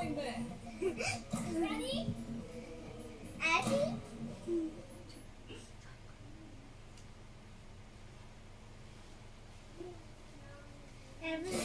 going back. Ready? Abby? Everyone.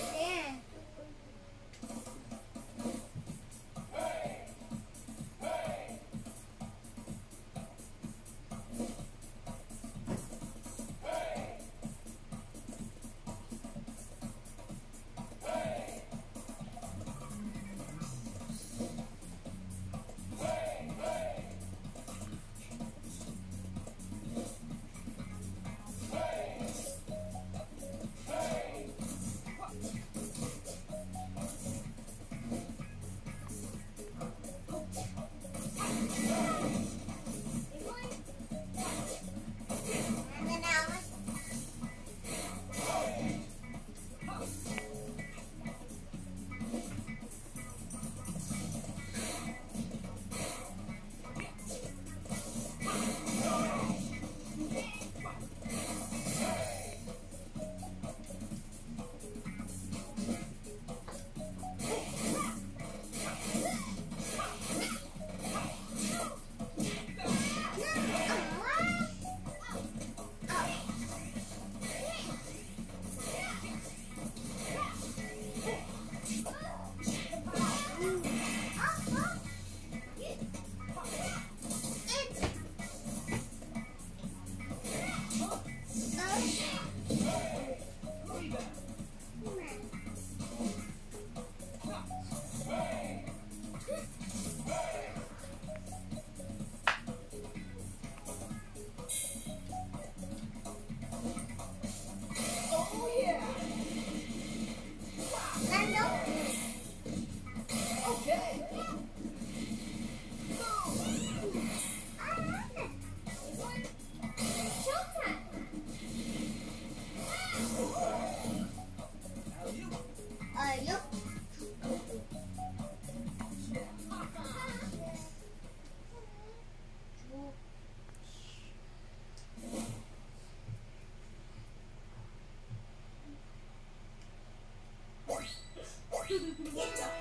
Get up.